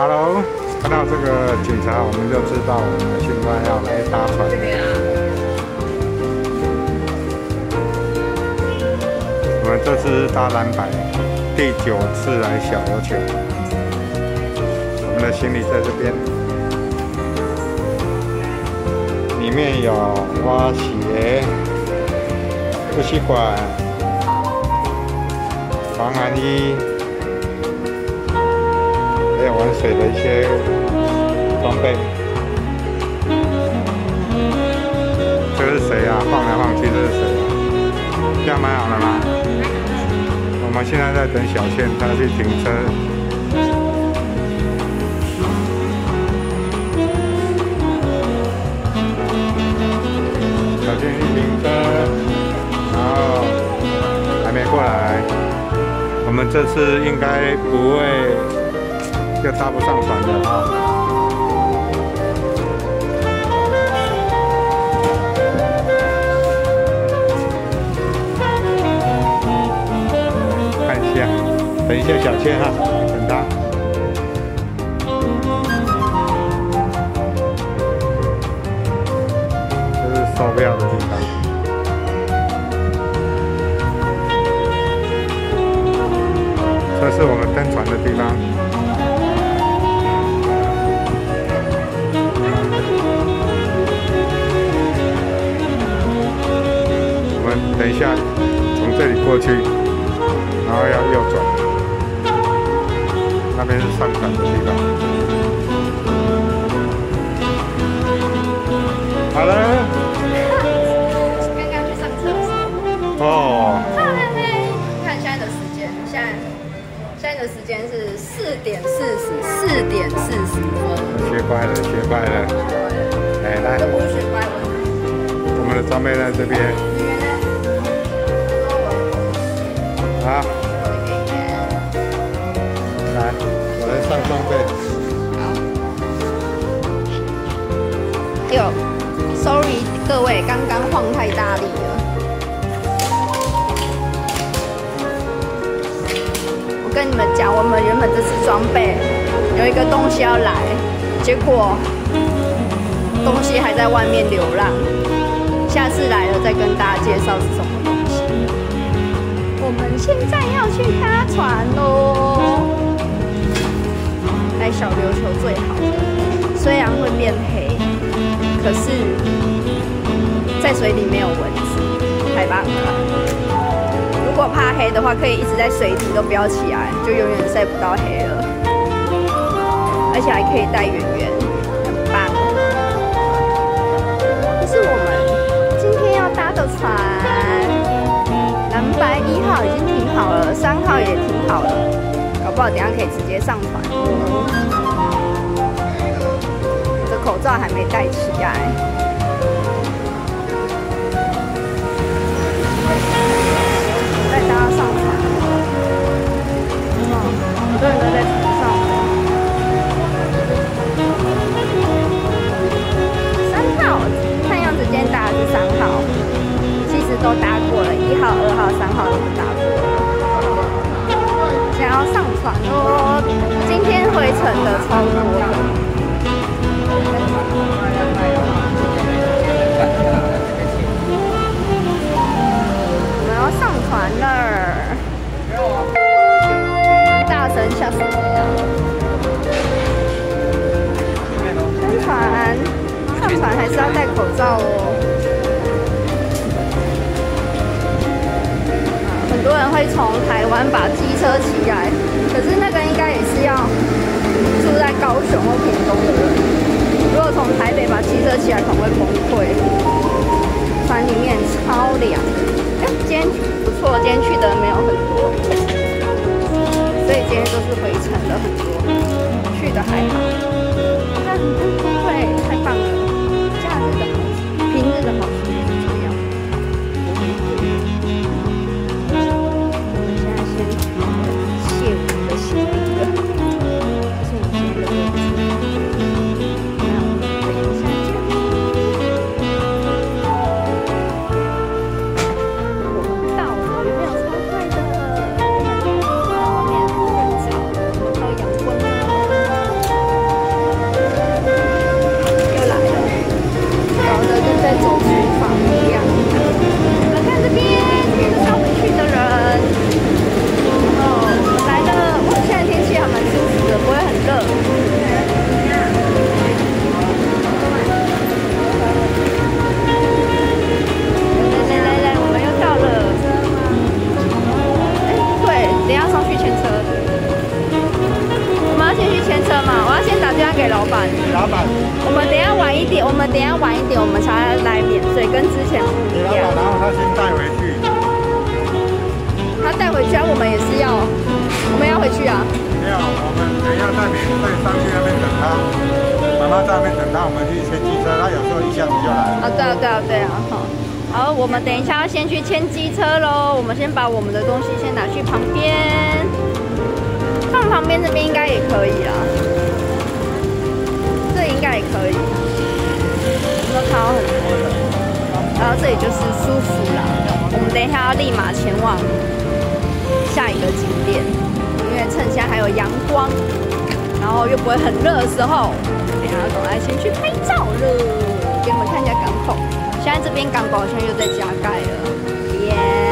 Hello，看到这个警察，我们就知道我们现在要来搭船。我们这次搭蓝白第九次来小琉球，我们的行李在这边，里面有花鞋、呼吸管、防寒衣。玩水的一些装备。这是谁啊？晃来晃去，这是谁啊？这样买好了吗？我们现在在等小倩，她去停车。小倩去停车，然后还没过来。我们这次应该不会。就搭不上船的啊！看一下，等一下小千哈，等他。这是售票的地方，这是我们登船的地方。等一下，从这里过去，然后要右转，那边是上船的地方。好了。刚刚去上厕所。哦。看现在的时间，现在现在的时间是四点四十，四点四十分。学乖了，学乖了。哎，来。我们的装备在这边。好，来，我来上装备。好。哟，sorry，各位，刚刚晃太大力了。我跟你们讲，我们原本这次装备有一个东西要来，结果东西还在外面流浪。下次来了再跟大家介绍是什么。我们现在要去搭船喽！来小琉球最好的，虽然会变黑，可是在水里没有蚊子，太棒了！如果怕黑的话，可以一直在水底都不要起来，就永远晒不到黑了。而且还可以带圆圆，很棒。这是我们今天要搭的船。白一号已经停好了，三号也停好了，搞不好等下可以直接上船。我的口罩还没戴起来，再搭号、三号都搭过了。想要上船哦，今天回程的超多。会从台湾把机车骑来，可是那个应该也是要住在高雄或屏东的人。如果从台北把机车骑来，可能会崩溃。给老板。老板，我们等一下晚一点，我们等一下晚一点，我们才来免税，跟之前不一样。然后他先带回去。他带回去，我们也是要，我们要回去啊。没有，我们等一下在免税上去那边等他，妈妈在那边等他，我们去牵机车，他有时候一下子就来了。啊，对啊，对啊，对啊，好。好，我们等一下要先去牵机车喽。我们先把我们的东西先拿去旁边，放旁边这边应该也可以啦。可以。我们都看到很多的，然后这里就是舒服啦。我们等一下要立马前往下一个景点，因为趁现在还有阳光，然后又不会很热的时候，等下要赶快先去拍照了。给你们看一下港口。现在这边港口好像又在加盖了，耶！